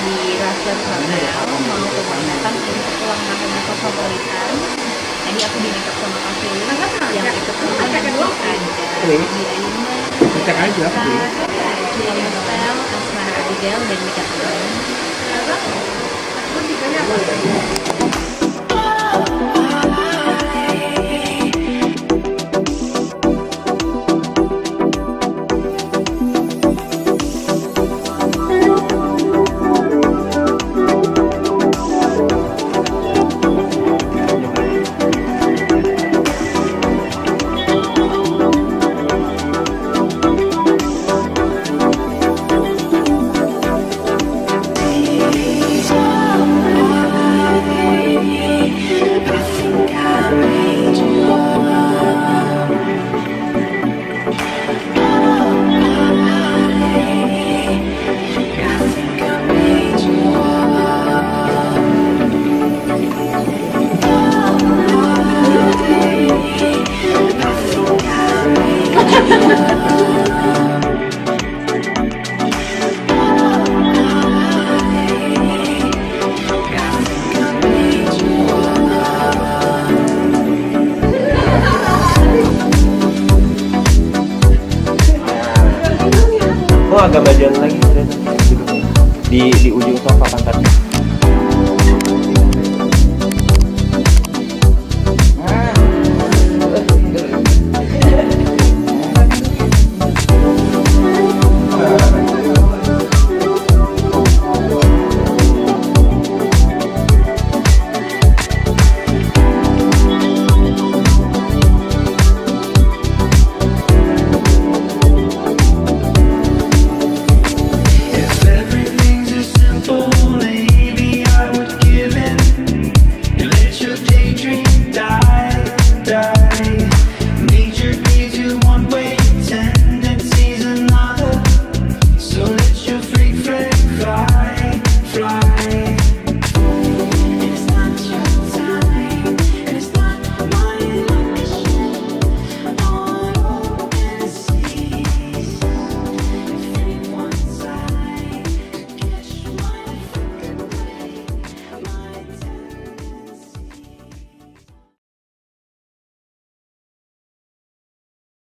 di Rasa Hotel mau kebanyakan untuk ulang tahunnya kosmopolitan jadi aku di makeup sama kafe yang ikut pun ada. di Aima cek aja aku Julia Hotel Asma Abigail dan Mika Tuan aku dikanya agak bagian lagi ternyata. di di ujung sofa tadi